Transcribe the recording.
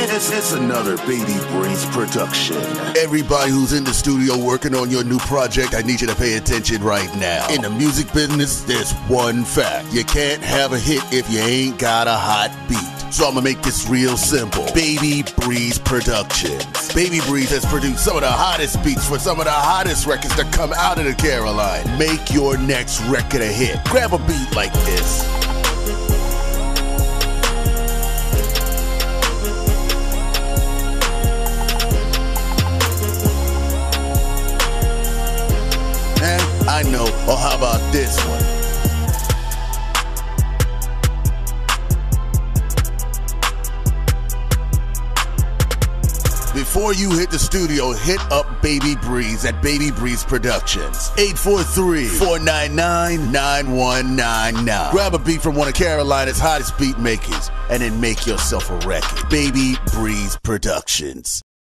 It's another Baby Breeze production. Everybody who's in the studio working on your new project, I need you to pay attention right now. In the music business, there's one fact. You can't have a hit if you ain't got a hot beat. So I'm gonna make this real simple. Baby Breeze Productions. Baby Breeze has produced some of the hottest beats for some of the hottest records to come out of the Caroline. Make your next record a hit. Grab a beat like this. I know, or how about this one? Before you hit the studio, hit up Baby Breeze at Baby Breeze Productions. 843-499-9199. Grab a beat from one of Carolina's hottest beat makers and then make yourself a record. Baby Breeze Productions.